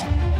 you